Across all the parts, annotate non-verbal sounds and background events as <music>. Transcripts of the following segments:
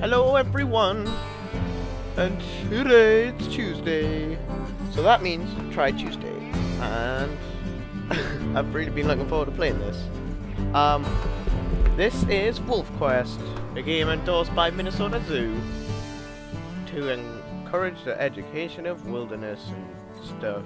Hello everyone! And today it's Tuesday. So that means Try Tuesday. And <laughs> I've really been looking forward to playing this. Um, this is Wolf Quest, a game endorsed by Minnesota Zoo to encourage the education of wilderness and stuff.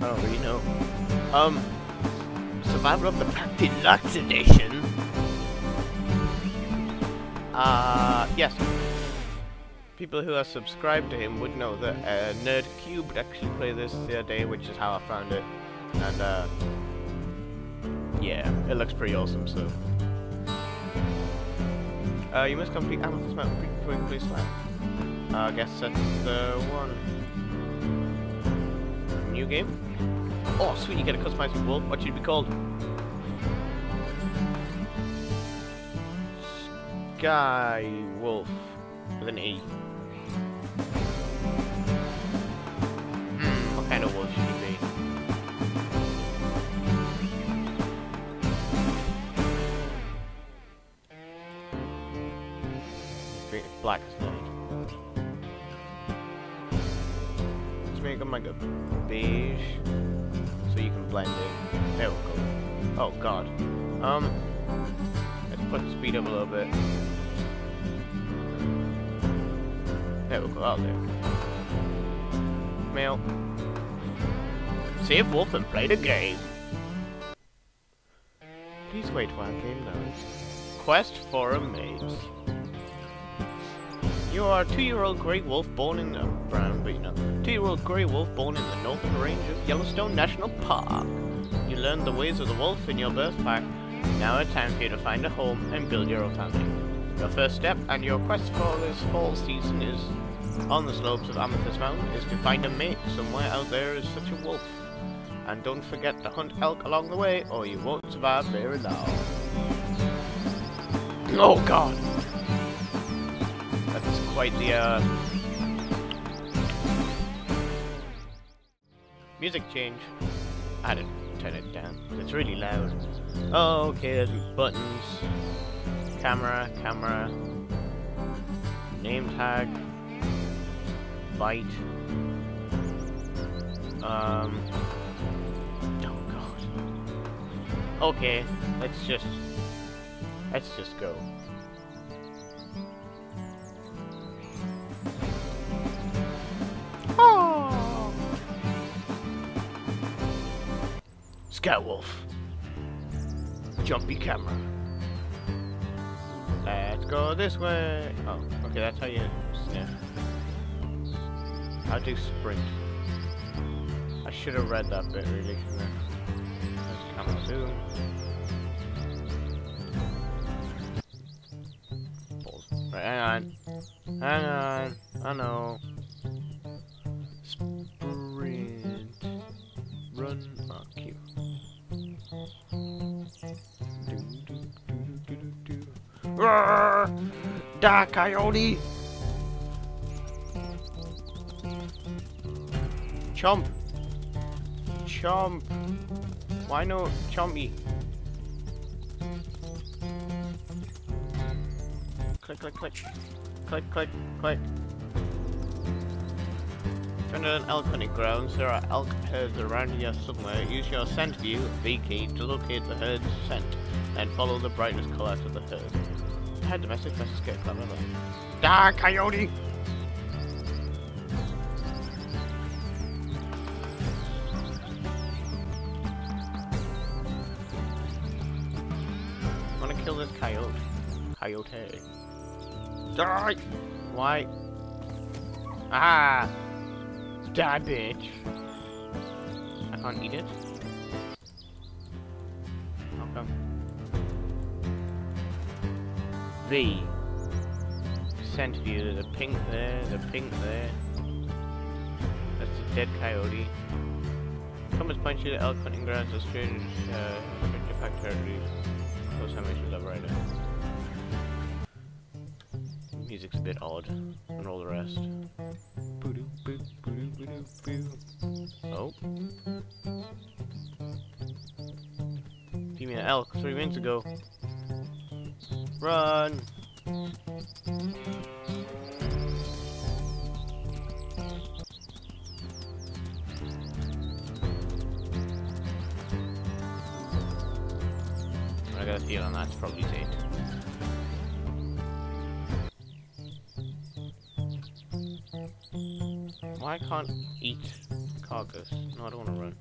I don't really know. Um, Survival of the Pack Deluxe Edition. Uh, yes. People who are subscribed to him would know that uh, Nerd actually played this the other day, which is how I found it. And, uh, yeah, it looks pretty awesome, so. Uh, you must complete Amethyst Mountain before you complete Slab. Uh, I guess that's the one. New game? Oh, sweet, you get a customized wolf. What should it be called? Sky Wolf with an E. Hmm, what kind of wolf should he be? Black not. Let's make him like a beige, so you can blend in. There we go. Oh god. Go, out there. Male. Save Wolf and play the game. Please wait while game loads. Quest for a mate. You are a two-year-old grey wolf born in the brown, but two-year-old grey wolf born in the northern range of Yellowstone National Park. You learned the ways of the wolf in your birth pack. Now it's time for you to find a home and build your own family. Your first step and your quest for this fall season is on the slopes of Amethyst Mountain is to find a mate. Somewhere out there is such a wolf. And don't forget to hunt elk along the way or you won't survive very long. Oh god! That's quite the uh music change. I didn't turn it down. It's really loud. Oh, okay, there's buttons. Camera, camera. Name tag. Byte. Um. Oh god. Okay, let's just. Let's just go. Oh. Scout Wolf. Jumpy camera. Let's go this way. Oh, okay, that's how you sniff. How do sprint? I should have read that bit really. Let's camera zoom. Pause. Right, hang on. Hang on. I know. Sprint. Run. Oh, cute. Roar! Die, coyote! Chomp! Chomp! Why no chompy? Click, click, click. Click, click, click. Found an elk hunting grounds. There are elk herds around here somewhere. Use your scent view, V key, to locate the herd's scent, and follow the brightest color to the herd. Had domestic versus get clever. Die, coyote! Die! Why? Ah! Die, bitch! I can't eat it? How come? V. Scent view, there's a pink there, there's a pink there. That's a dead coyote. Compass points you to elk hunting grounds, a strange, uh, territory. Close how much you love right Music's a bit odd, and all the rest. Oh. Give me an elk three minutes ago. Run! I got a feeling that's probably it. Why can't eat carcass? No, I don't want to run.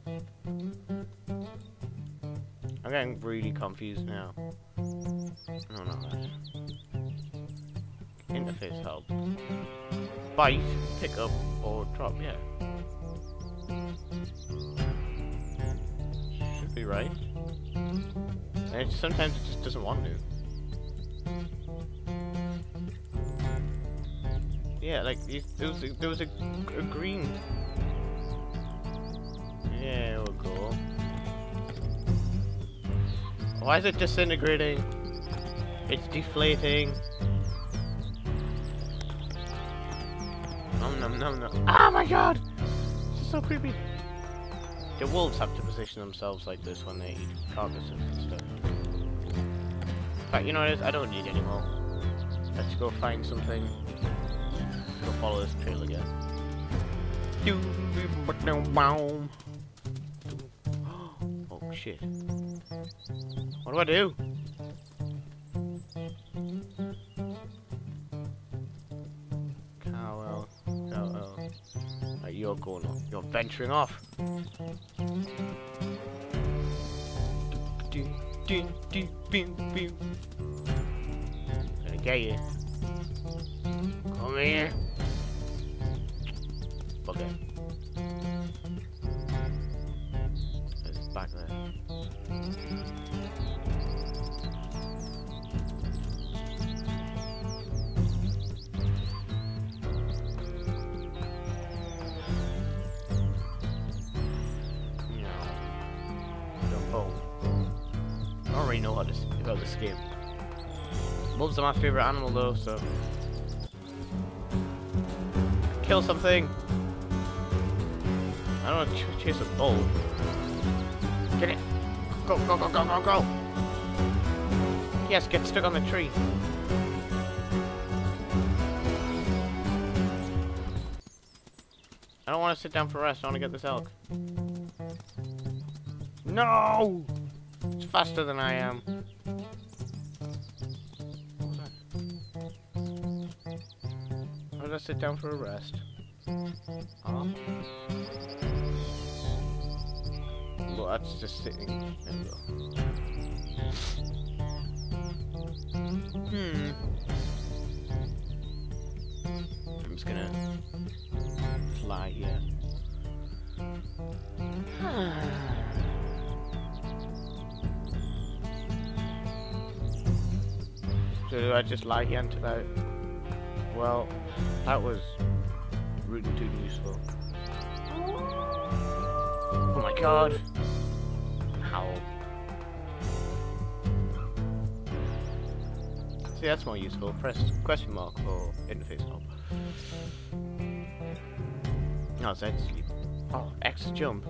I'm getting really confused now. No, no. Interface help. Bite, pick up, or drop, yeah. Should be right. And sometimes it just doesn't want to. Yeah, like there was a, there was a, a green. Yeah, we'll go. Why is it disintegrating? It's deflating. Nom nom nom nom. Oh my god! This is so creepy. The wolves have to position themselves like this when they eat carcasses and stuff. But you know what? I don't need any more. Let's go find something. Go follow this trail again. <gasps> Oh shit. What do I do? Cowell. Cowell. Right, you're going off. You're venturing off. Gonna get you. This game. Wolves are my favorite animal though, so kill something. I don't want to ch chase a bull. Get it! Go, go, go, go, go, go! Yes, get stuck on the tree. I don't want to sit down for rest. I want to get this elk. No! It's faster than I am. I sit down for a rest? Huh? Well, that's just sitting. Hmm. I'm just gonna fly here. <sighs> so do I just lie here until I... Well, that was rootin' too useful. Oh my god! Ow. See, that's more useful. Press question mark for interface help. Oh, X sleep. Oh, X jump.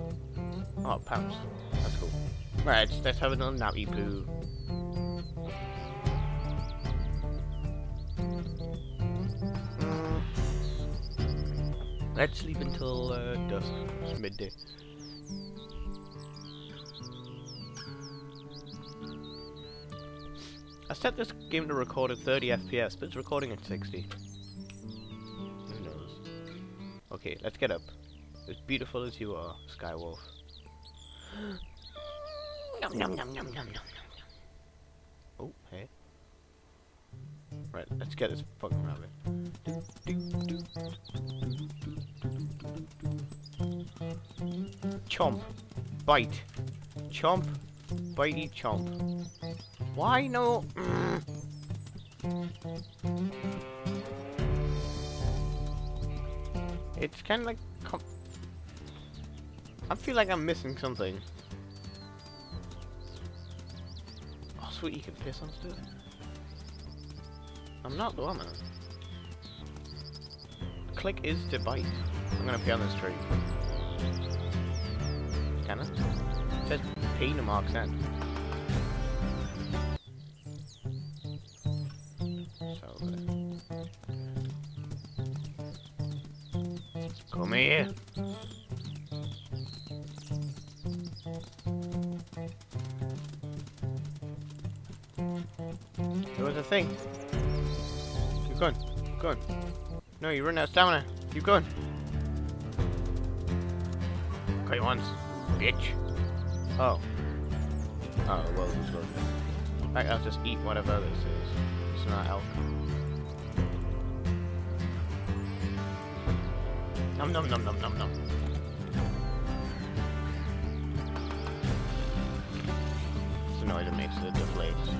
Oh, pounce. That's cool. Right, let's have another nappy poo. Let's sleep until uh, dusk. It's midday. I set this game to record at 30 FPS, but it's recording at 60. Who knows? Okay, let's get up. As beautiful as you are, Skywolf. <gasps> nom nom nom nom nom nom nom. Oh, hey. Right, let's get this fucking rabbit. Chomp. Bite. Chomp. Bitey chomp. Why no? Mm. It's kind of like. I feel like I'm missing something. Oh, sweet, you can piss on stuff. I'm not the woman. Click is to bite. I'm gonna pee on this tree. Can I? It says pee Mark's end. Uh, come here. There was a thing. Going. Keep going. No, you run out of stamina. Keep going. Okay, once. Bitch. Oh. Oh, well, it was good. In fact, I'll just eat whatever this is. It's not elk. Nom nom nom nom nom nom. It's the noise it makes it deflates.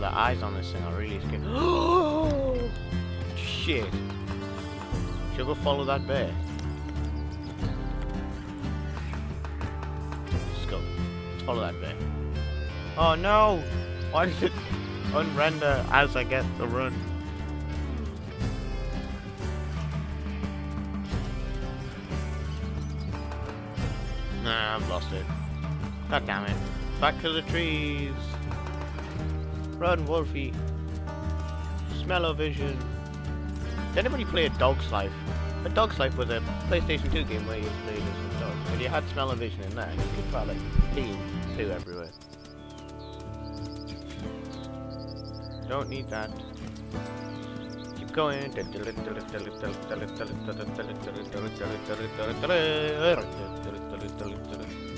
The eyes on this thing are really scary. <gasps> Shit. Should go follow that bear? Let's go. Let's follow that bear. Oh no! Why does it <laughs> unrender as I get the run? Nah, I've lost it. God damn it. Back to the trees. Run, Wolfie. Smell-o-vision. Did anybody play A Dog's Life? A Dog's Life was a PlayStation 2 game where you played as a dog. And you had smell-o-vision in that, and you could probably pee poo everywhere. Don't need that. Keep going. <laughs>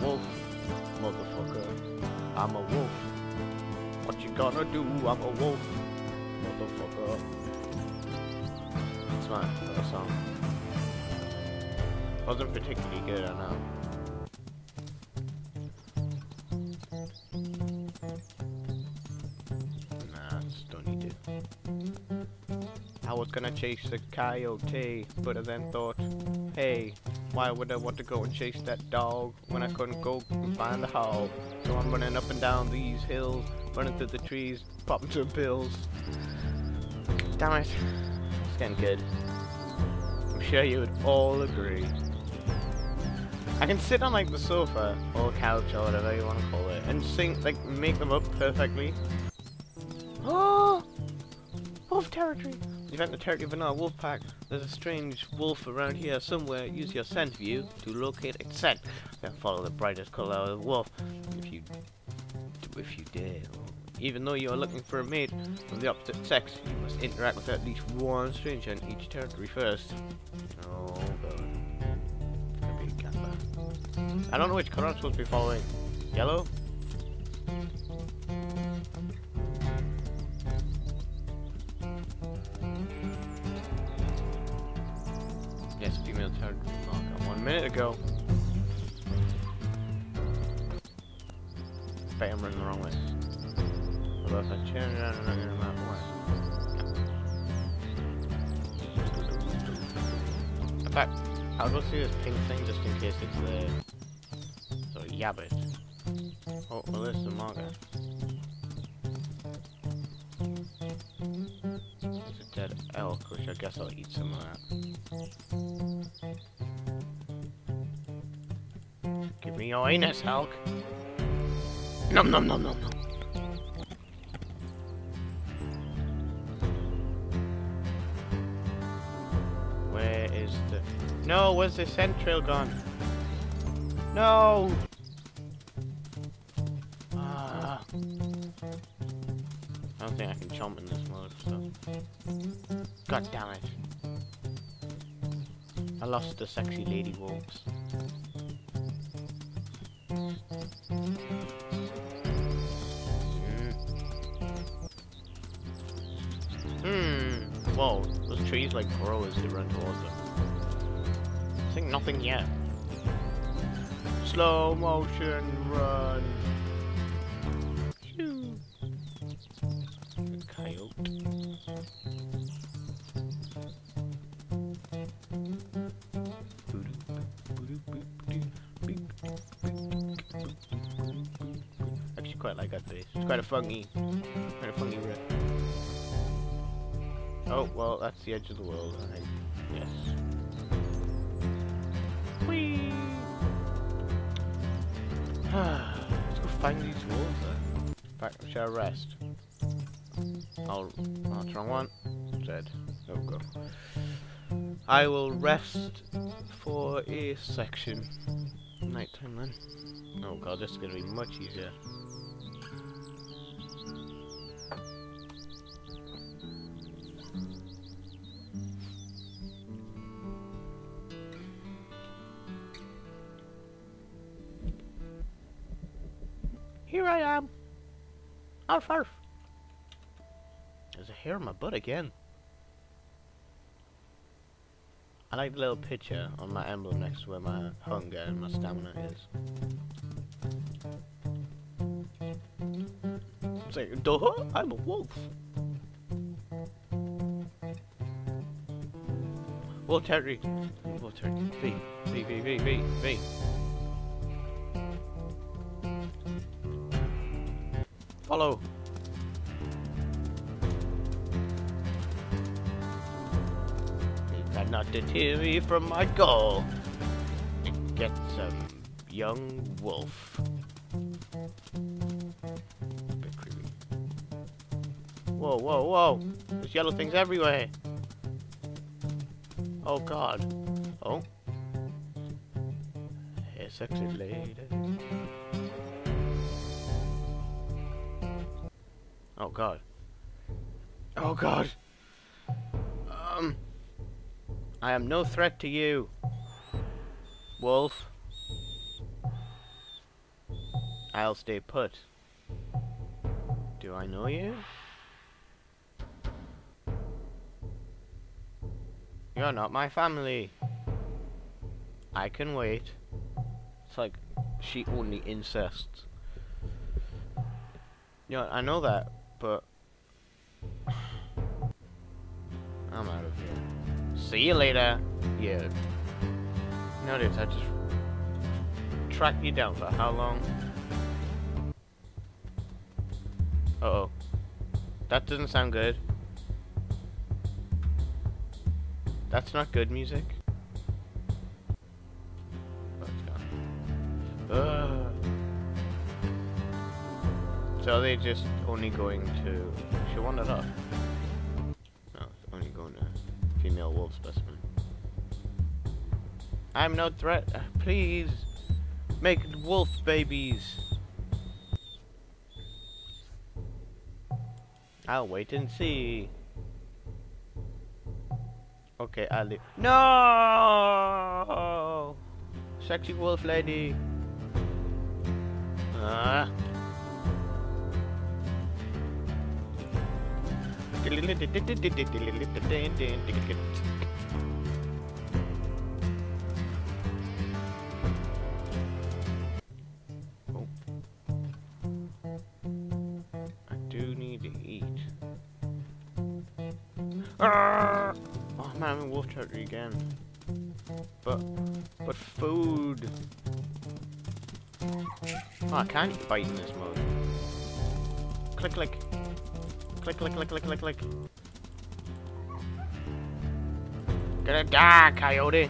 wolf, motherfucker. I'm a wolf. What you gonna do? I'm a wolf, motherfucker. It's my little song. Wasn't particularly good, I know. Nah, don't need to. I was gonna chase the coyote, but I then thought, hey, why would I want to go and chase that dog when I couldn't go and find the hog? So I'm running up and down these hills, running through the trees, popping some pills. Damn it. It's getting good. I'm sure you would all agree. I can sit on like the sofa or couch or whatever you want to call it and sing, like make them up perfectly. Oh! <gasps> Wolf territory! You've entered the territory of another wolf pack. There's a strange wolf around here somewhere. Use your scent view to locate its scent. Then follow the brightest color of the wolf. If you, if you dare. Even though you are looking for a mate of the opposite sex, you must interact with at least one stranger in each territory first. Oh god. I don't know which color I'm supposed to be following. Yellow? Minute ago. Bet I'm running the wrong way. Although if I turn around I'm gonna map west. In fact, I'll go see this pink thing just in case it's there. So yabbit. Oh, well there's the marker. It's a dead elk, which I guess I'll eat some of that. Me your anus, elk. Nom nom nom nom nom. Where is the... No, where's the scent trail gone? No! Ah. I don't think I can chomp in this mode, so... God damn it. I lost the sexy lady wolves. Hmm. Whoa, those trees like grow as they run towards them. I think nothing yet. Slow motion run. Funky, quite a funky riff. Oh, well, that's the edge of the world, I. Yes. Whee! <sighs> Let's go find these wolves then. Back, shall I rest? I'll, oh, that's wrong one. Dead. Oh, go. I will rest for a section. Nighttime then. Oh god, this is gonna be much easier. Arf arf. There's a hair on my butt again. I like the little picture on my emblem next to where my hunger and my stamina is. It's like, duh, I'm a wolf. Wolf territory. Wolf territory. V. V, V, V, V, V. Follow. cannot deter me from my goal. Get some young wolf. Whoa, whoa, whoa! There's yellow things everywhere. Oh god. Oh. Hey, sexy lady. Oh god. Oh god. Um. I am no threat to you, Wolf. I'll stay put. Do I know you? You're not my family. I can wait. It's like she only incests. Yeah, I know that, but I'm out of here. See you later. Yeah. No, Notice I just tracked you down for how long? Uh oh. That doesn't sound good. That's not good music. Uh. So are they just only going to... She wanted up. No, it's only going to female wolf specimen. I'm no threat. Uh, please, make wolf babies. I'll wait and see. Okay, I'll leave. No! Sexy wolf lady. Ah. Again. But, but food. Oh, I can't fight in this mode. Click, click. Click, click, click, click, click, click. Gonna die, coyote.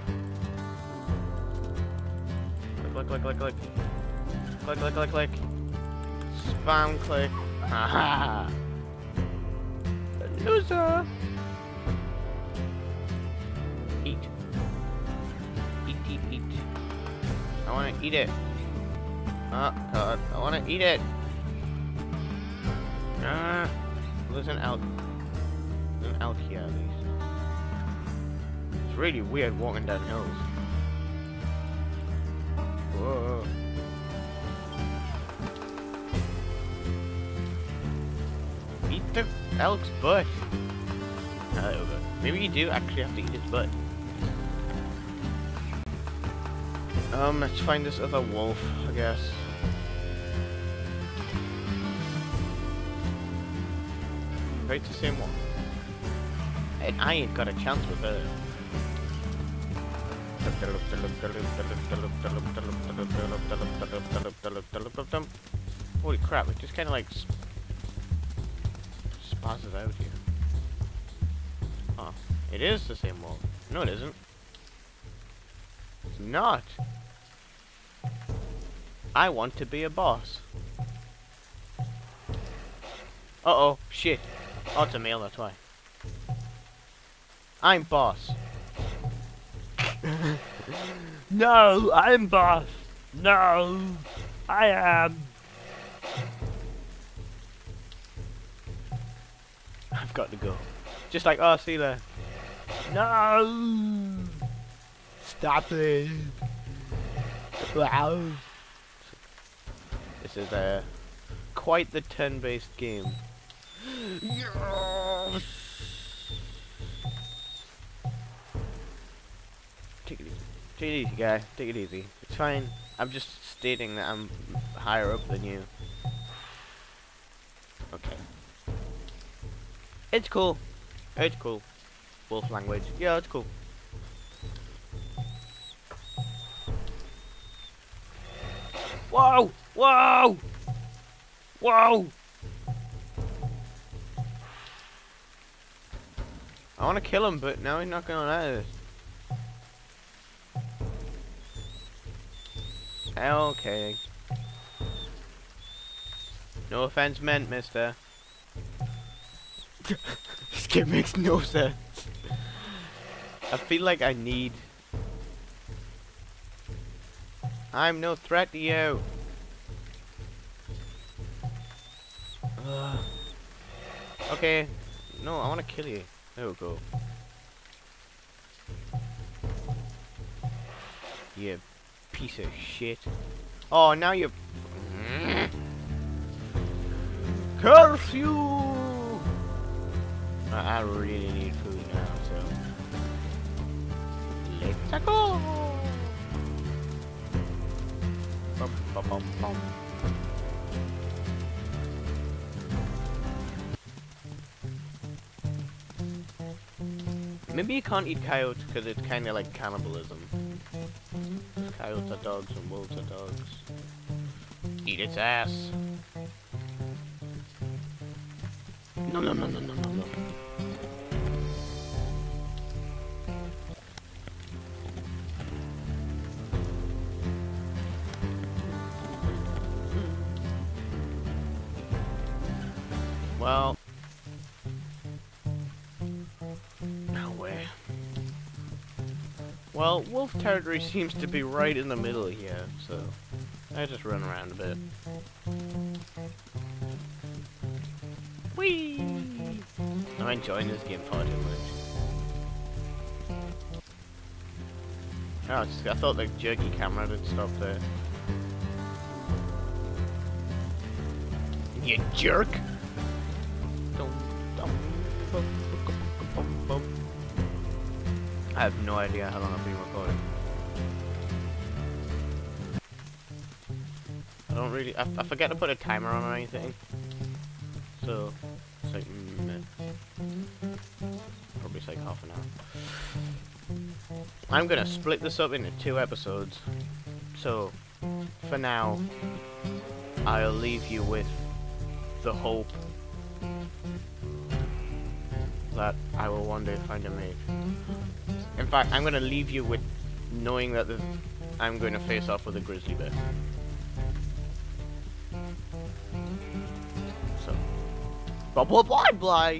Click, click, click, click, click. Click, click, click, click. Spam click. Haha. Loser. Eat. Eat, eat, eat. I wanna eat it. Oh god, I wanna eat it. Ah. There's an elk. There's an elk here at least. It's really weird walking down hills. Whoa. Eat the elk's butt. Oh, maybe you do actually have to eat its butt. Um, let's find this other wolf, I guess. Right the same one. And I ain't got a chance with her. Holy crap, it just kind of like sp spazzes out here. Oh, it is the same wall. No, it isn't. It's not. I want to be a boss. Uh-oh, shit. Oh, it's a male, that's why. I'm boss. <laughs> No, I'm boss. No, I am. I've got to go. Just like, oh, see you there. No. Stop it. Wow. This is uh, quite the turn-based game. Yes. Take it easy. Take it easy, guy. Take it easy. It's fine. I'm just stating that I'm higher up than you. Okay. It's cool. It's cool. Wolf language. Yeah, it's cool. Whoa! Whoa! Whoa! Want to kill him, but now he's not going out of this. Okay. No offense meant, mister. <laughs> this game makes no sense. I feel like I need... I'm no threat to you. <sighs> Okay. No, I want to kill you. There we go. You piece of shit. Oh, now you... Curse you! I, really need food now, so... Let's go! Bum, bum, bum, Maybe you can't eat coyotes because it's kind of like cannibalism. Coyotes are dogs and wolves are dogs. Eat its ass. No, no, no, no, no, no, no. Well. Well, wolf territory seems to be right in the middle here, so I just run around a bit. Whee! I'm enjoying this game far too much. Oh, I thought the jerky camera had stop there. You jerk! I have no idea how long I've been recording. I don't really. I, I forget to put a timer on or anything. So it's like mm, probably it's like half an hour. I'm gonna split this up into two episodes. So for now, I'll leave you with the hope that I will one day find a mate. Fact, I'm gonna leave you with knowing that the, I'm going to face off with a grizzly bear. So, blah blah blah blah.